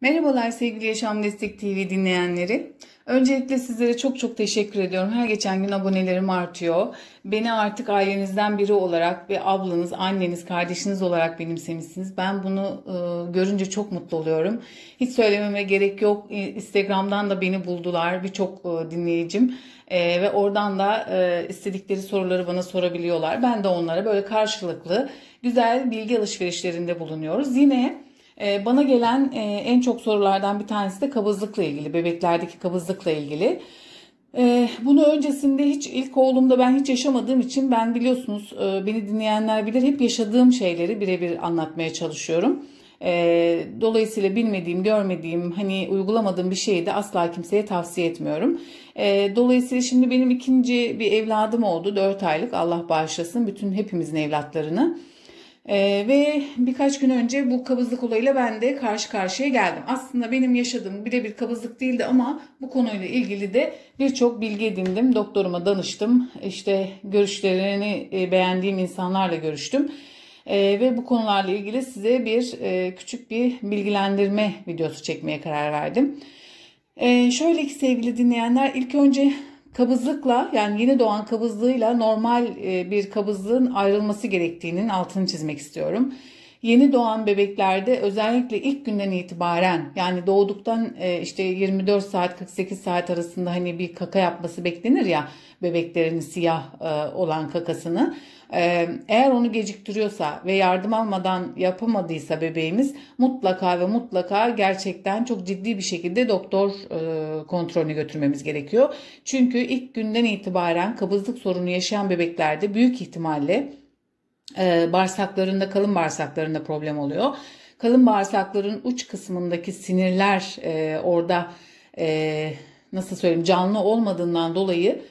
Merhabalar sevgili Yaşam Destek TV dinleyenleri. Öncelikle sizlere çok çok teşekkür ediyorum. Her geçen gün abonelerim artıyor. Beni artık ailenizden biri olarak ve ablanız, anneniz, kardeşiniz olarak benimsemişsiniz. Ben bunu e, görünce çok mutlu oluyorum. Hiç söylememe gerek yok. E, Instagram'dan da beni buldular birçok e, dinleyicim. E, ve oradan da e, istedikleri soruları bana sorabiliyorlar. Ben de onlara böyle karşılıklı güzel bilgi alışverişlerinde bulunuyoruz. Yine bana gelen e, en çok sorulardan bir tanesi de kabızlıkla ilgili, bebeklerdeki kabızlıkla ilgili. Ee, bunu öncesinde hiç ilk oğlumda ben hiç yaşamadığım için ben biliyorsunuz e, beni dinleyenler bilir hep yaşadığım şeyleri birebir anlatmaya çalışıyorum. Ee, dolayısıyla bilmediğim, görmediğim, hani uygulamadığım bir şeyi de asla kimseye tavsiye etmiyorum. Dolayısıyla şimdi benim ikinci bir evladım oldu. 4 aylık Allah bağışlasın bütün hepimizin evlatlarını. Ee, ve birkaç gün önce bu kabızlık olayıyla ben de karşı karşıya geldim. Aslında benim yaşadığım birebir kabızlık değildi ama bu konuyla ilgili de birçok bilgi edindim. Doktoruma danıştım. İşte görüşlerini e, beğendiğim insanlarla görüştüm. E, ve bu konularla ilgili size bir e, küçük bir bilgilendirme videosu çekmeye karar verdim. E, şöyle ki sevgili dinleyenler ilk önce kabızlıkla yani yeni doğan kabızlığıyla normal e, bir kabızlığın ayrılması gerektiğinin altını çizmek istiyorum. Yeni doğan bebeklerde özellikle ilk günden itibaren yani doğduktan e, işte 24 saat 48 saat arasında hani bir kaka yapması beklenir ya bebeklerin siyah e, olan kakasını. E, eğer onu geciktiriyorsa ve yardım almadan yapamadıysa bebeğimiz mutlaka ve mutlaka gerçekten çok ciddi bir şekilde doktor kontrolünü götürmemiz gerekiyor. Çünkü ilk günden itibaren kabızlık sorunu yaşayan bebeklerde büyük ihtimalle e, bağırsaklarında kalın bağırsaklarında problem oluyor. Kalın bağırsakların uç kısmındaki sinirler e, orada e, nasıl söyleyeyim canlı olmadığından dolayı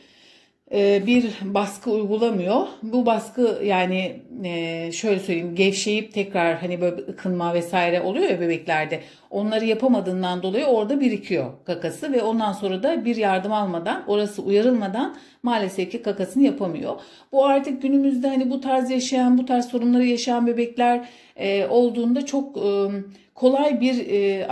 bir baskı uygulamıyor. Bu baskı yani e, şöyle söyleyeyim gevşeyip tekrar hani böyle ıkınma vesaire oluyor ya bebeklerde. Onları yapamadığından dolayı orada birikiyor kakası ve ondan sonra da bir yardım almadan orası uyarılmadan maalesef ki kakasını yapamıyor. Bu artık günümüzde hani bu tarz yaşayan bu tarz sorunları yaşayan bebekler e, olduğunda çok kolay bir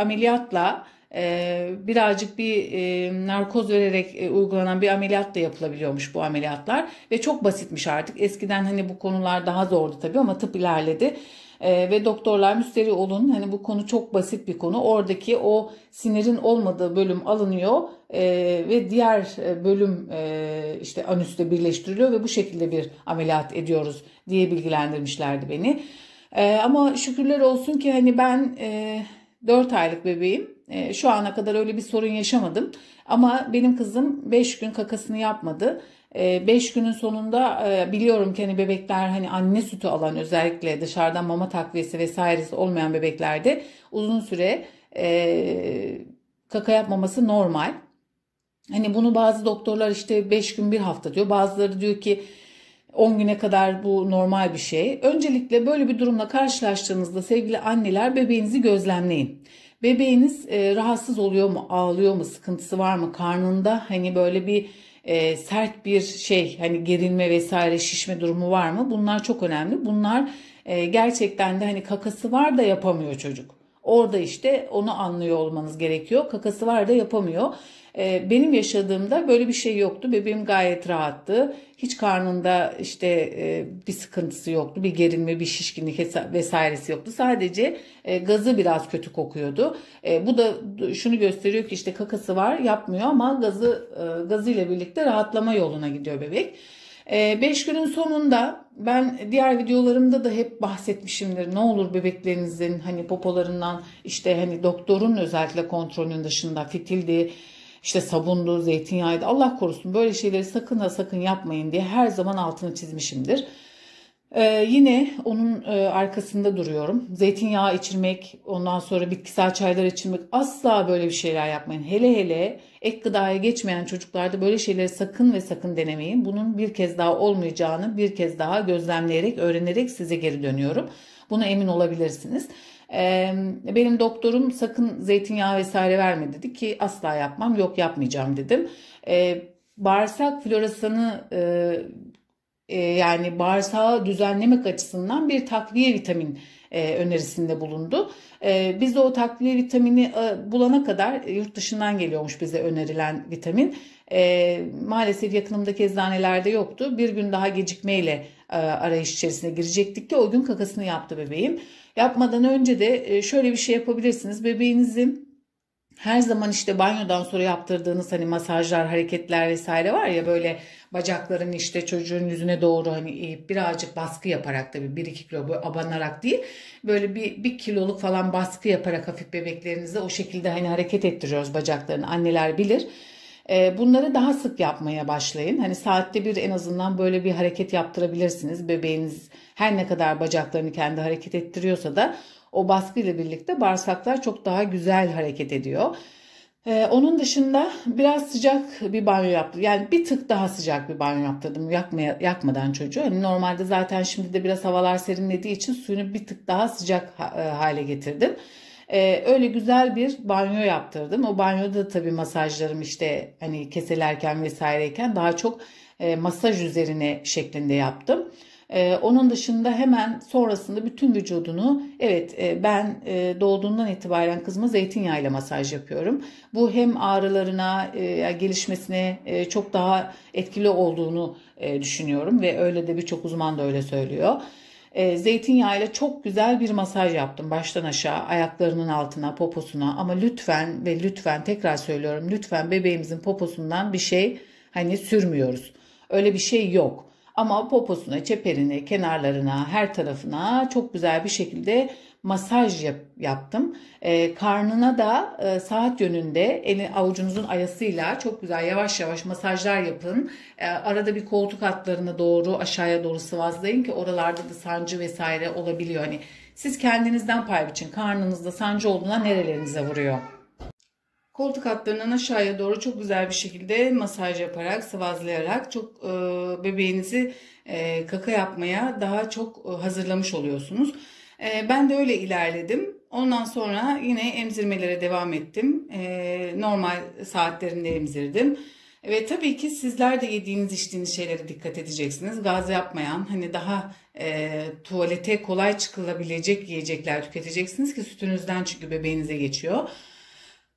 ameliyatla e, birazcık bir e, narkoz vererek e, uygulanan bir ameliyat da yapılabiliyormuş bu ameliyatlar ve çok basitmiş artık. Eskiden hani bu konular daha zordu tabii ama tıp ilerledi. Ee, ve doktorlar müsteri olun hani bu konu çok basit bir konu oradaki o sinirin olmadığı bölüm alınıyor e, ve diğer e, bölüm e, işte anüste birleştiriliyor ve bu şekilde bir ameliyat ediyoruz diye bilgilendirmişlerdi beni. E, ama şükürler olsun ki hani ben e, 4 aylık bebeğim e, şu ana kadar öyle bir sorun yaşamadım. Ama benim kızım 5 gün kakasını yapmadı. 5 e, günün sonunda e, biliyorum ki hani bebekler hani anne sütü alan özellikle dışarıdan mama takviyesi vesairesi olmayan bebeklerde uzun süre kaka yapmaması normal. Hani bunu bazı doktorlar işte 5 gün bir hafta diyor. Bazıları diyor ki 10 güne kadar bu normal bir şey. Öncelikle böyle bir durumla karşılaştığınızda sevgili anneler bebeğinizi gözlemleyin. Bebeğiniz e, rahatsız oluyor mu, ağlıyor mu, sıkıntısı var mı karnında hani böyle bir e, sert bir şey hani gerilme vesaire şişme durumu var mı? Bunlar çok önemli. Bunlar e, gerçekten de hani kakası var da yapamıyor çocuk. Orada işte onu anlıyor olmanız gerekiyor. Kakası var da yapamıyor. Ee, benim yaşadığımda böyle bir şey yoktu. Bebeğim gayet rahattı. Hiç karnında işte e, bir sıkıntısı yoktu. Bir gerilme, bir şişkinlik vesairesi yoktu. Sadece e, gazı biraz kötü kokuyordu. E, bu da şunu gösteriyor ki işte kakası var yapmıyor ama gazı gazıyla birlikte rahatlama yoluna gidiyor bebek. 5 günün sonunda ben diğer videolarımda da hep bahsetmişimdir. Ne olur bebeklerinizin hani popolarından işte hani doktorun özellikle kontrolünün dışında fitildi, işte sabundu, zeytinyağıydı Allah korusun böyle şeyleri sakın ha sakın yapmayın diye her zaman altını çizmişimdir. Ee, yine onun e, arkasında duruyorum. Zeytinyağı içirmek, ondan sonra bitkisel çaylar içirmek asla böyle bir şeyler yapmayın. Hele hele ek gıdaya geçmeyen çocuklarda böyle şeyleri sakın ve sakın denemeyin. Bunun bir kez daha olmayacağını bir kez daha gözlemleyerek, öğrenerek size geri dönüyorum. Buna emin olabilirsiniz. Benim doktorum sakın zeytinyağı vesaire verme dedi ki asla yapmam yok yapmayacağım dedim. Bağırsak florasını e, yani bağırsağı düzenlemek açısından bir takviye vitamin e, önerisinde bulundu. E, biz de o takviye vitamini e, bulana kadar yurt dışından geliyormuş bize önerilen vitamin. Maalesef yakınımdaki eczanelerde yoktu. Bir gün daha gecikmeyle arayış içerisine girecektik ki o gün kakasını yaptı bebeğim. Yapmadan önce de şöyle bir şey yapabilirsiniz. Bebeğinizin her zaman işte banyodan sonra yaptırdığınız hani masajlar, hareketler vesaire var ya böyle bacakların işte çocuğun yüzüne doğru hani eğip birazcık baskı yaparak tabii 1-2 kilo böyle abanarak değil böyle bir, bir kiloluk falan baskı yaparak hafif bebeklerinize o şekilde hani hareket ettiriyoruz bacaklarını anneler bilir. Ee, bunları daha sık yapmaya başlayın. Hani saatte bir en azından böyle bir hareket yaptırabilirsiniz. Bebeğiniz her ne kadar bacaklarını kendi hareket ettiriyorsa da o baskı ile birlikte bağırsaklar çok daha güzel hareket ediyor. Ee, onun dışında biraz sıcak bir banyo yaptım. Yani bir tık daha sıcak bir banyo yaptırdım yakmaya, yakmadan çocuğu. Hani normalde zaten şimdi de biraz havalar serinlediği için suyunu bir tık daha sıcak e, hale getirdim. Ee, öyle güzel bir banyo yaptırdım. O banyoda tabii masajlarım işte hani keselerken vesaireyken daha çok e, masaj üzerine şeklinde yaptım. Ee, onun dışında hemen sonrasında bütün vücudunu evet e, ben e, doğduğundan itibaren kızıma zeytinyağıyla masaj yapıyorum. Bu hem ağrılarına e, gelişmesine e, çok daha etkili olduğunu e, düşünüyorum ve öyle de birçok uzman da öyle söylüyor. E, zeytinyağıyla çok güzel bir masaj yaptım baştan aşağı ayaklarının altına poposuna ama lütfen ve lütfen tekrar söylüyorum lütfen bebeğimizin poposundan bir şey hani sürmüyoruz. Öyle bir şey yok. Ama poposuna, çeperine, kenarlarına, her tarafına çok güzel bir şekilde masaj yap, yaptım. E, karnına da e, saat yönünde eli avucunuzun ayasıyla çok güzel yavaş yavaş masajlar yapın. E, arada bir koltuk altlarına doğru aşağıya doğru sıvazlayın ki oralarda da sancı vesaire olabiliyor. Hani siz kendinizden pay biçin. Karnınızda sancı olduğuna nerelerinize vuruyor? Koltuk altlarından aşağıya doğru çok güzel bir şekilde masaj yaparak, sıvazlayarak çok e, bebeğinizi e, kaka yapmaya daha çok e, hazırlamış oluyorsunuz. E, ben de öyle ilerledim. Ondan sonra yine emzirmelere devam ettim. E, normal saatlerinde emzirdim. Ve tabii ki sizler de yediğiniz içtiğiniz şeylere dikkat edeceksiniz. Gaz yapmayan hani daha e, tuvalete kolay çıkılabilecek yiyecekler tüketeceksiniz ki sütünüzden çünkü bebeğinize geçiyor.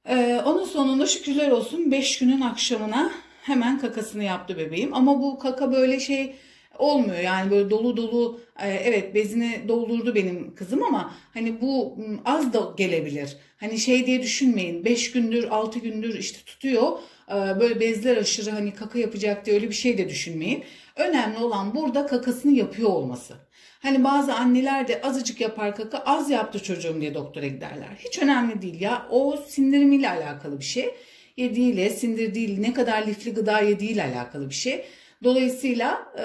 Ee, onun sonunda şükürler olsun 5 günün akşamına hemen kakasını yaptı bebeğim. Ama bu kaka böyle şey olmuyor yani böyle dolu dolu e, evet bezini doldurdu benim kızım ama hani bu az da gelebilir. Hani şey diye düşünmeyin 5 gündür 6 gündür işte tutuyor böyle bezler aşırı hani kaka yapacak diye öyle bir şey de düşünmeyin. Önemli olan burada kakasını yapıyor olması. Hani bazı anneler de azıcık yapar kaka az yaptı çocuğum diye doktora giderler. Hiç önemli değil ya o sindirimiyle alakalı bir şey. Yediğiyle sindirdiğiyle ne kadar lifli gıda yediğiyle alakalı bir şey. Dolayısıyla e,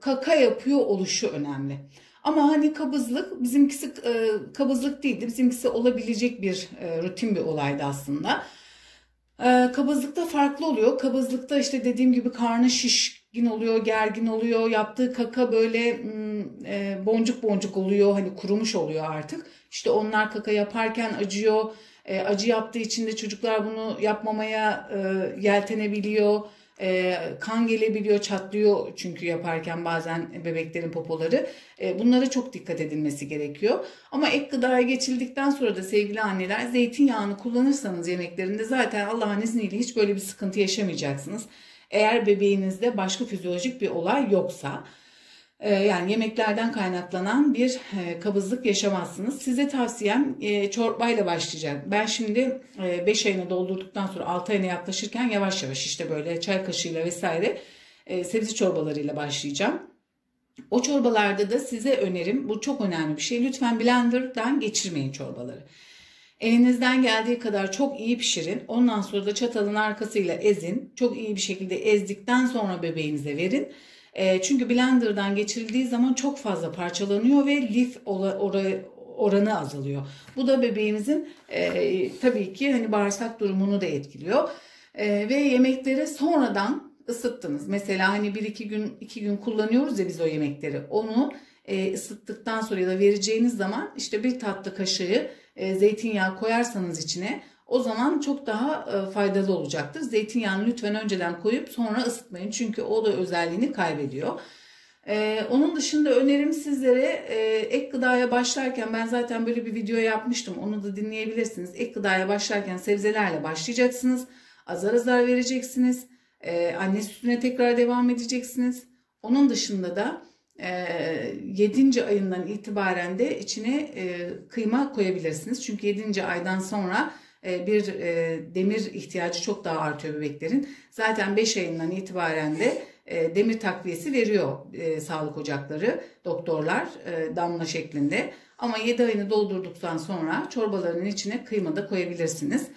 kaka yapıyor oluşu önemli. Ama hani kabızlık bizimkisi e, kabızlık değildi. Bizimkisi olabilecek bir e, rutin bir olaydı aslında. E, kabızlıkta farklı oluyor. Kabızlıkta işte dediğim gibi karnı şişkin oluyor, gergin oluyor. Yaptığı kaka böyle hmm, e, boncuk boncuk oluyor. Hani kurumuş oluyor artık. İşte onlar kaka yaparken acıyor. E, acı yaptığı için de çocuklar bunu yapmamaya e, yeltenebiliyor e, kan gelebiliyor, çatlıyor çünkü yaparken bazen bebeklerin popoları. E, bunlara çok dikkat edilmesi gerekiyor. Ama ek gıdaya geçildikten sonra da sevgili anneler zeytinyağını kullanırsanız yemeklerinde zaten Allah'ın izniyle hiç böyle bir sıkıntı yaşamayacaksınız. Eğer bebeğinizde başka fizyolojik bir olay yoksa. Ee, yani yemeklerden kaynaklanan bir e, kabızlık yaşamazsınız. Size tavsiyem e, çorbayla başlayacağım. Ben şimdi 5 e, ayını doldurduktan sonra 6 ayına yaklaşırken yavaş yavaş işte böyle çay kaşığıyla vesaire sebze çorbalarıyla başlayacağım. O çorbalarda da size önerim bu çok önemli bir şey. Lütfen blenderdan geçirmeyin çorbaları. Elinizden geldiği kadar çok iyi pişirin. Ondan sonra da çatalın arkasıyla ezin. Çok iyi bir şekilde ezdikten sonra bebeğinize verin. E, çünkü blenderdan geçirildiği zaman çok fazla parçalanıyor ve lif oranı azalıyor. Bu da bebeğimizin e, tabii ki hani bağırsak durumunu da etkiliyor. E, ve yemekleri sonradan ısıttınız. Mesela hani bir iki gün iki gün kullanıyoruz ya biz o yemekleri. Onu e, ısıttıktan sonra ya da vereceğiniz zaman işte bir tatlı kaşığı e, zeytinyağı koyarsanız içine o zaman çok daha e, faydalı olacaktır. Zeytinyağını lütfen önceden koyup sonra ısıtmayın. Çünkü o da özelliğini kaybediyor. Ee, onun dışında önerim sizlere e, ek gıdaya başlarken ben zaten böyle bir video yapmıştım. Onu da dinleyebilirsiniz. Ek gıdaya başlarken sebzelerle başlayacaksınız. Azar azar vereceksiniz. Anne sütüne tekrar devam edeceksiniz. Onun dışında da e, 7. ayından itibaren de içine e, kıyma koyabilirsiniz. Çünkü 7. aydan sonra e, bir e, demir ihtiyacı çok daha artıyor bebeklerin. Zaten 5 ayından itibaren de e, demir takviyesi veriyor sağlık ocakları, doktorlar damla şeklinde. Ama 7 ayını doldurduktan sonra çorbalarının içine kıyma da koyabilirsiniz.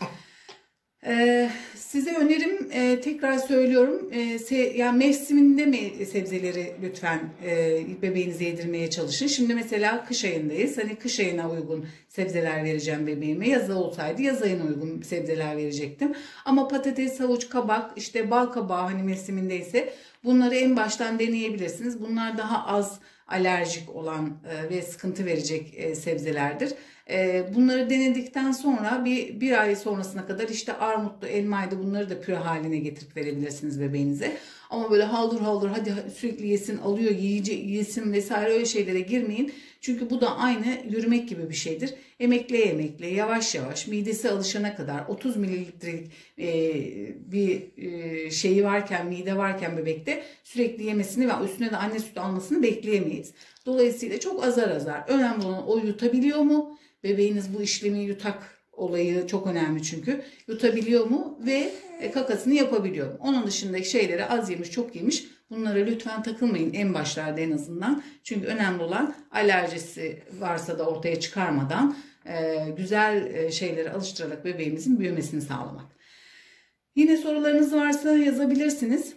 Ee, size önerim e, tekrar söylüyorum e, se, yani mevsiminde mi sebzeleri lütfen e, bebeğinize yedirmeye çalışın. Şimdi mesela kış ayındayız. Hani kış ayına uygun sebzeler vereceğim bebeğime. Yaz olsaydı yaz ayına uygun sebzeler verecektim. Ama patates, havuç, kabak, işte bal kabağı hani mevsimindeyse bunları en baştan deneyebilirsiniz. Bunlar daha az alerjik olan e, ve sıkıntı verecek e, sebzelerdir. E, bunları denedikten sonra bir, bir ay sonrasına kadar işte armutlu, elmaydı bunları da püre haline getirip verebilirsiniz bebeğinize. Ama böyle haldır haldır hadi sürekli yesin alıyor yiyici yesin vesaire öyle şeylere girmeyin. Çünkü bu da aynı yürümek gibi bir şeydir. Emekle emekle yavaş yavaş midesi alışana kadar 30 mililitrelik e, bir e, şeyi varken mide varken bebekte sürekli yemesini ve üstüne de anne sütü almasını bekleyemeyiz. Dolayısıyla çok azar azar önemli olan o yutabiliyor mu? Bebeğiniz bu işlemi yutak olayı çok önemli çünkü. Yutabiliyor mu ve e, kakasını yapabiliyor mu? Onun dışındaki şeyleri az yemiş çok yemiş bunlara lütfen takılmayın en başlarda en azından. Çünkü önemli olan alerjisi varsa da ortaya çıkarmadan e, güzel e, şeyleri alıştırarak bebeğimizin büyümesini sağlamak. Yine sorularınız varsa yazabilirsiniz.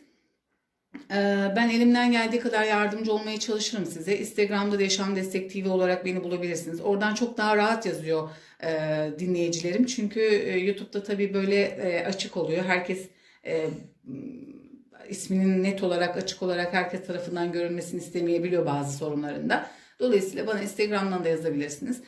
Ben elimden geldiği kadar yardımcı olmaya çalışırım size. Instagram'da da Yaşam Destek TV olarak beni bulabilirsiniz. Oradan çok daha rahat yazıyor dinleyicilerim. Çünkü YouTube'da tabii böyle açık oluyor. Herkes isminin net olarak açık olarak herkes tarafından görülmesini istemeyebiliyor bazı sorunlarında. Dolayısıyla bana Instagram'dan da yazabilirsiniz.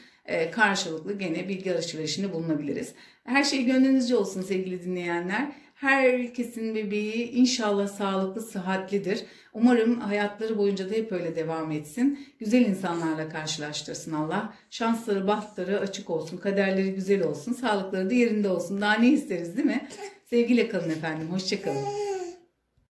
karşılıklı gene bilgi alışverişinde bulunabiliriz. Her şey gönlünüzce olsun sevgili dinleyenler. Herkesin bebeği inşallah sağlıklı, sıhhatlidir. Umarım hayatları boyunca da hep öyle devam etsin. Güzel insanlarla karşılaştırsın Allah. Şansları, bahtları açık olsun, kaderleri güzel olsun, sağlıkları da yerinde olsun. Daha ne isteriz değil mi? Sevgiyle kalın efendim, hoşçakalın.